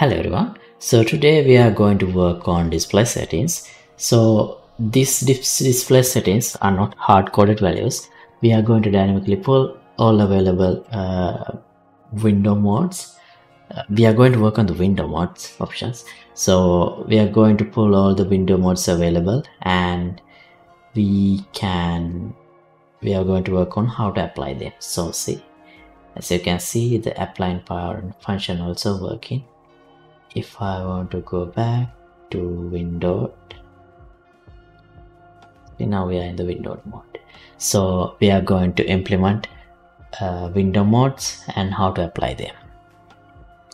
Hello everyone. So today we are going to work on display settings. So these display settings are not hard-coded values. We are going to dynamically pull all available uh, window modes. Uh, we are going to work on the window modes options. So we are going to pull all the window modes available and we can we are going to work on how to apply them. So see as you can see the applying power function also working if I want to go back to window now we are in the window mode. So we are going to implement uh, window modes and how to apply them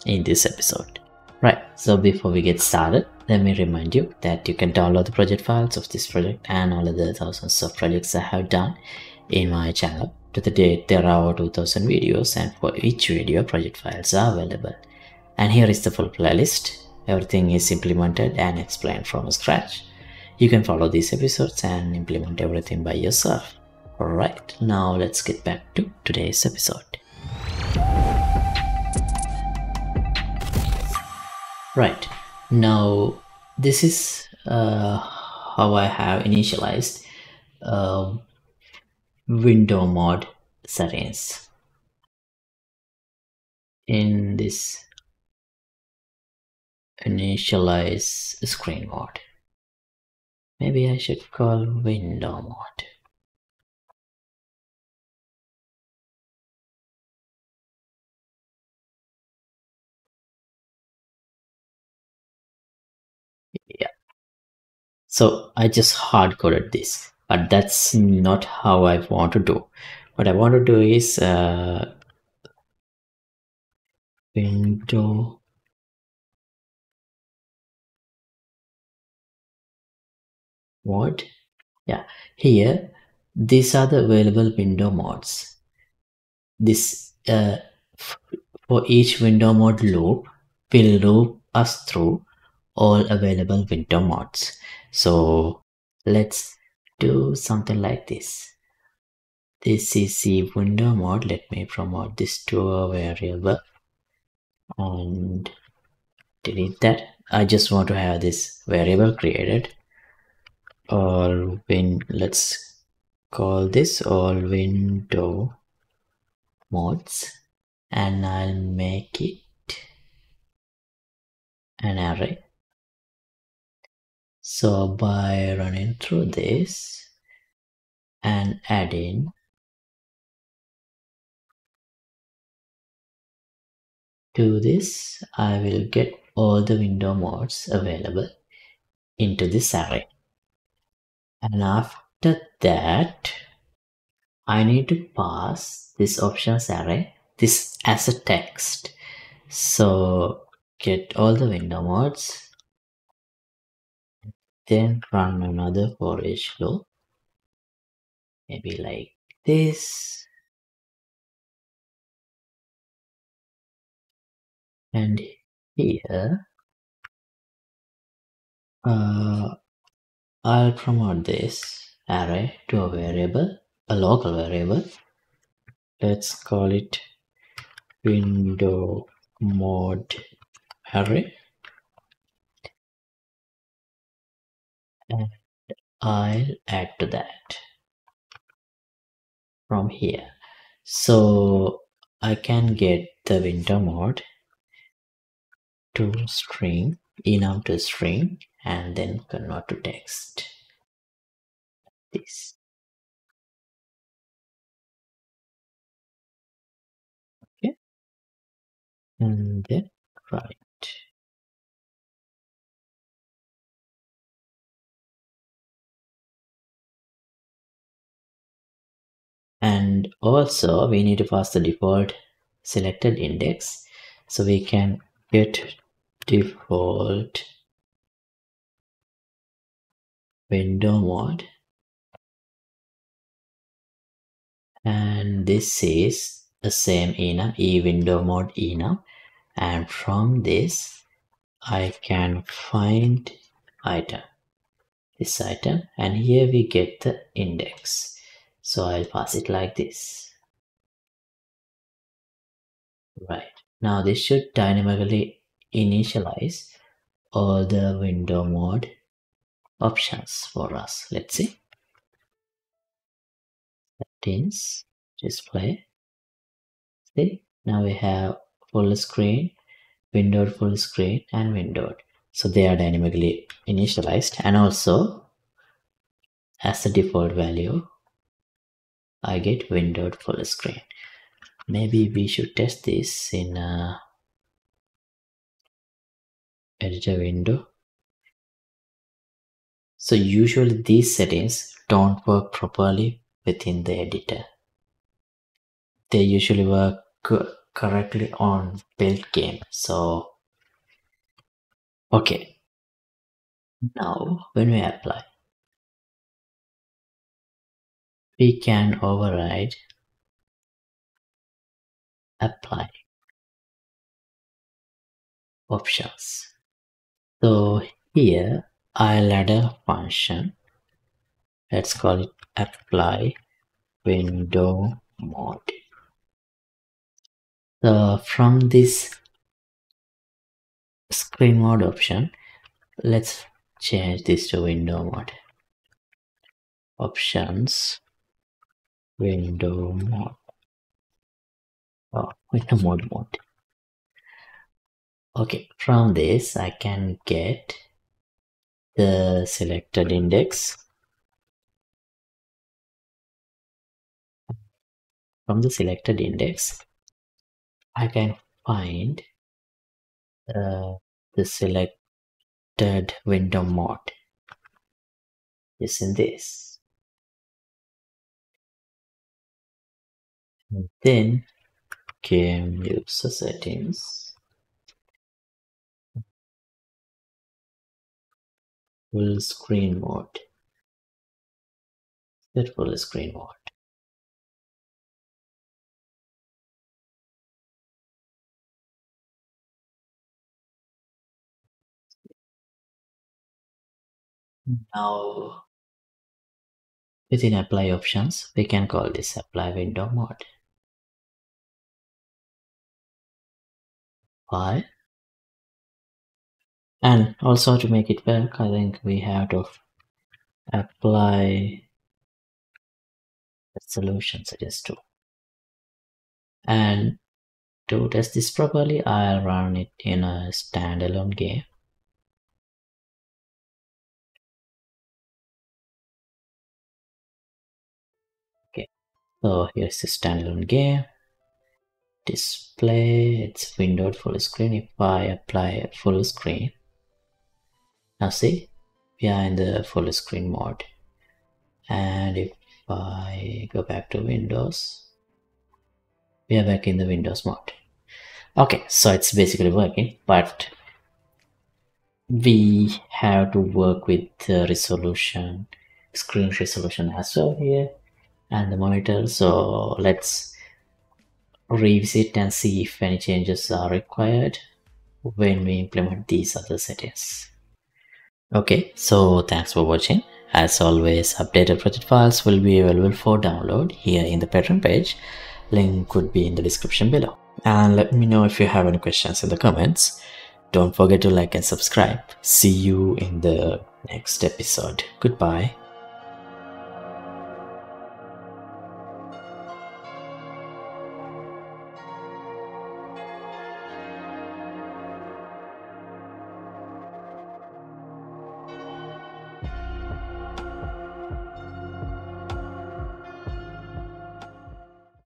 in this episode. Right so before we get started let me remind you that you can download the project files of this project and all of the thousands of projects I have done in my channel to the date there are over 2000 videos and for each video project files are available and here is the full playlist. Everything is implemented and explained from scratch. You can follow these episodes and implement everything by yourself. Alright now let's get back to today's episode. Right now this is uh, how I have initialized uh, window mode settings. In this initialize screen mode. Maybe I should call window mode. Yeah. So I just hard coded this but that's not how I want to do. What I want to do is uh, window mode yeah. Here these are the available window modes this uh, for each window mode loop will loop us through all available window modes so let's do something like this. This is the window mode let me promote this to a variable and delete that. I just want to have this variable created all win let's call this all window modes and i'll make it an array. So by running through this and adding to this I will get all the window modes available into this array and after that I need to pass this options array this as a text. So get all the window modes. Then run another for each loop. Maybe like this. And here uh, I'll promote this array to a variable a local variable. Let's call it window mode array. And I'll add to that from here. So I can get the window mode to string enum to string and then convert to text. This okay. And then right and also we need to pass the default selected index so we can get default window mode and this is the same enum e window mode enum and from this I can find item. This item and here we get the index. So I'll pass it like this. Right. Now this should dynamically initialize all the window mode options for us. Let's see. Settings, display. See, now we have full screen, windowed full screen and windowed. So they are dynamically initialized and also as the default value, I get windowed full screen. Maybe we should test this in a editor window. So usually these settings don't work properly within the editor. They usually work correctly on build game. So, okay. Now, when we apply, we can override apply options. So here I'll add a function. Let's call it apply window mode. So from this screen mode option, let's change this to window mode. Options, window mode. Oh, window mode mode. Okay, from this I can get the selected index. From the selected index I can find uh, the selected window mode. Is in this? And then game user settings full screen mode. Set full screen mode. Now within apply options we can call this apply window mode. Why and also to make it work I think we have to apply resolution suggest to. And to test this properly I'll run it in a standalone game. Okay so here's the standalone game. Display it's windowed full screen. If I apply full screen now see we are in the full screen mode. And if I go back to Windows we are back in the Windows mode. Okay so it's basically working but we have to work with the resolution screen resolution as well here and the monitor. So let's revisit and see if any changes are required when we implement these other settings Okay, so thanks for watching. As always, updated project files will be available for download here in the Patreon page. Link could be in the description below. And let me know if you have any questions in the comments. Don't forget to like and subscribe. See you in the next episode. Goodbye.